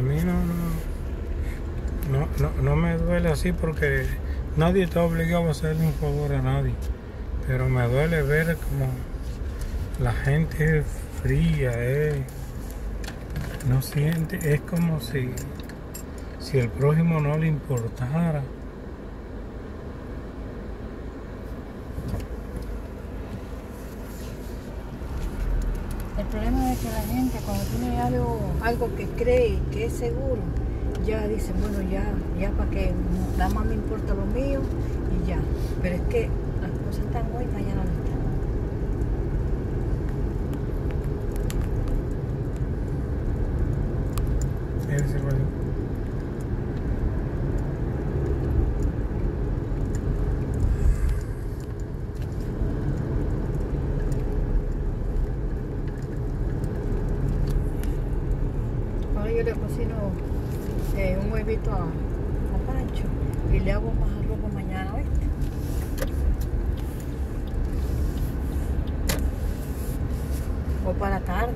a mí no, no, no, me duele así porque nadie está obligado a hacerle un favor a nadie. Pero me duele ver como la gente es fría, eh, no siente, es como si, si el prójimo no le importara. El problema es que la gente cuando tiene algo, algo que cree que es seguro, ya dice, bueno, ya, ya para que nada más me importa lo mío y ya. Pero es que las cosas están hoy, mañana no están. Yo le cocino eh, un huevito a, Pancho y le hago más arroz para mañana, ¿viste? O para tarde.